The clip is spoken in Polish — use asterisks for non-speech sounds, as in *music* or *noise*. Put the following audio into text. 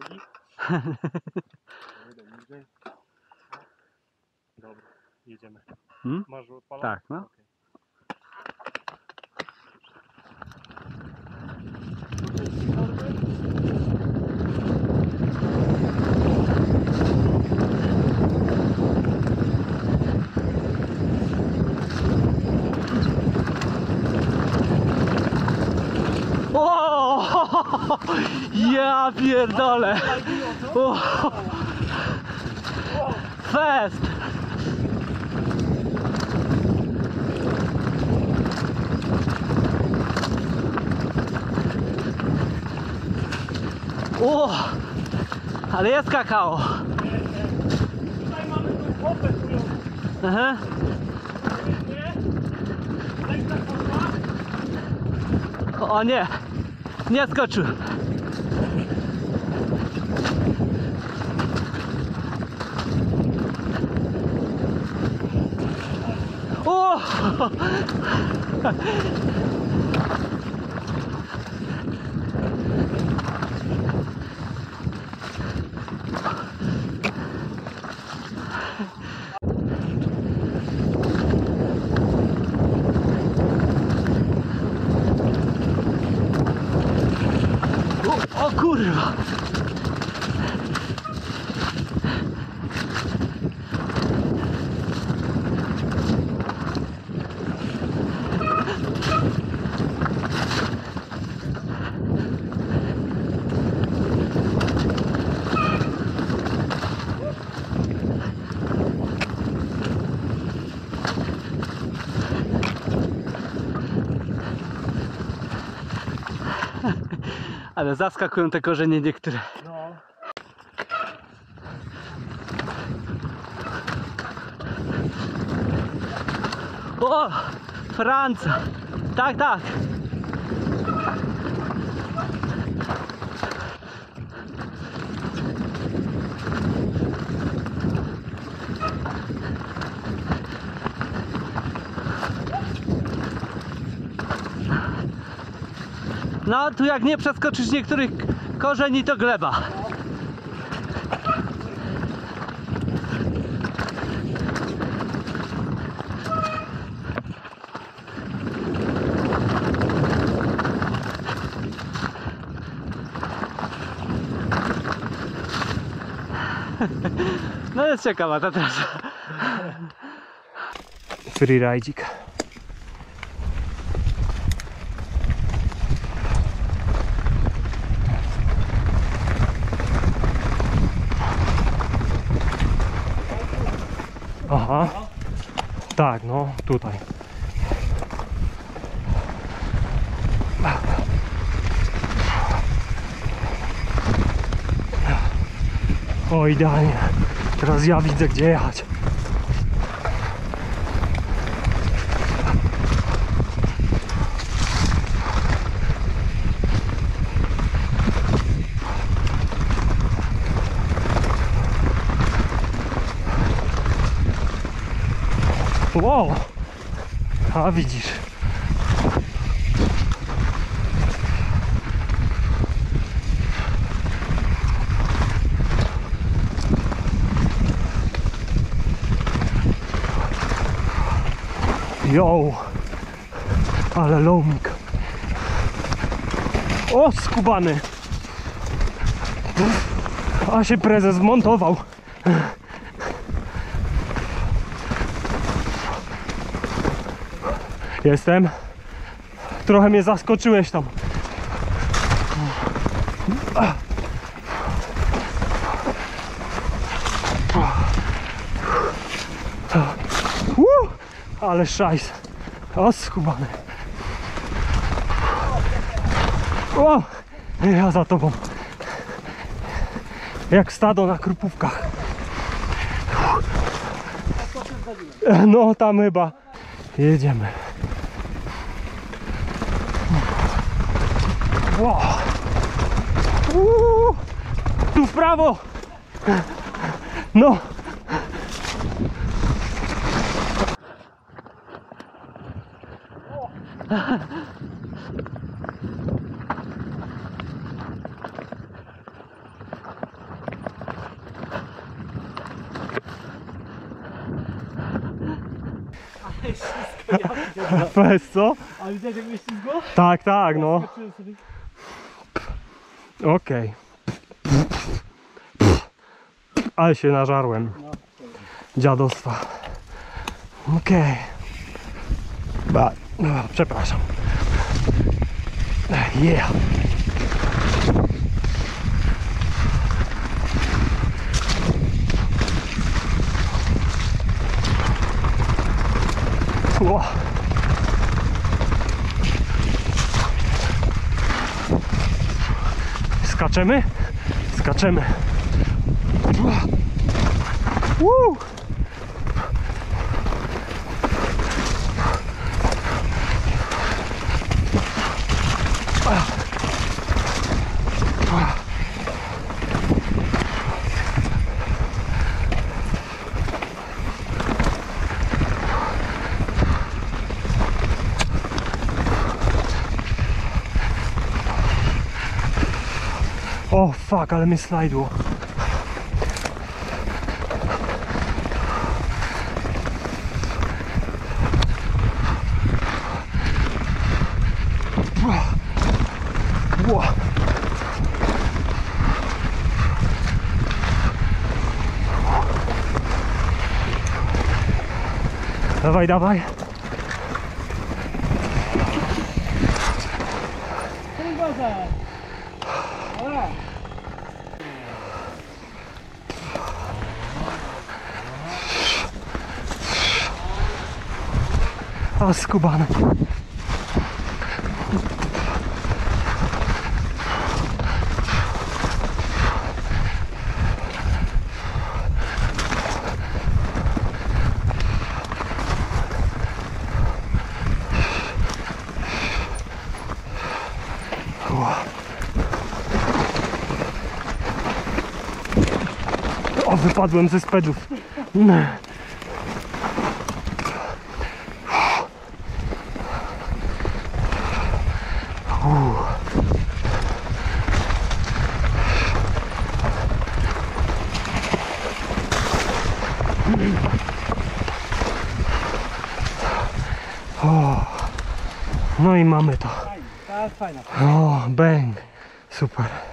O. Dobra, jedziemy. Hmm? Masz odpalać? Tak, no. Okej. O! Ja pierdolę! O! Fest! O! Ale jest kakao! Tutaj mamy tą którą Aha. O nie! Nie skoczyłem! O! *laughs* O, o kurwa! Ale zaskakują te korzenie niektóre. No. O! Franca! Tak, tak! No, tu jak nie przeskoczysz niektórych korzeni, to gleba. No jest ciekawa ta trasa. Freeridzik. Aha. Tak, no tutaj. O, idealnie. Teraz ja widzę, gdzie jechać. Wow! A widzisz. Yo! Ale lomik. O, skubany! A się prezes zmontował. Jestem. Trochę mnie zaskoczyłeś tam. Ale szajs. O, skubany. O, ja za tobą. Jak stado na krupówkach. No, tam chyba. Jedziemy. Wow. Uuu, tu w prawo. No. Bez co? A widziałeś jak mnie ślizgło? Tak, tak, no. Okej. Ale się nażarłem. Dziadostwa. Okej. Ba. No, przepraszam. Yeah. Ło. Skaczemy? Skaczemy. Woo! O fuck, ale mnie slajdło. Ło. Dawaj, dawaj. Uważaj! A skubany. O, wypadłem ze spedów. No i mamy to. Fajnie, ta jest fajna. O, bang. Super.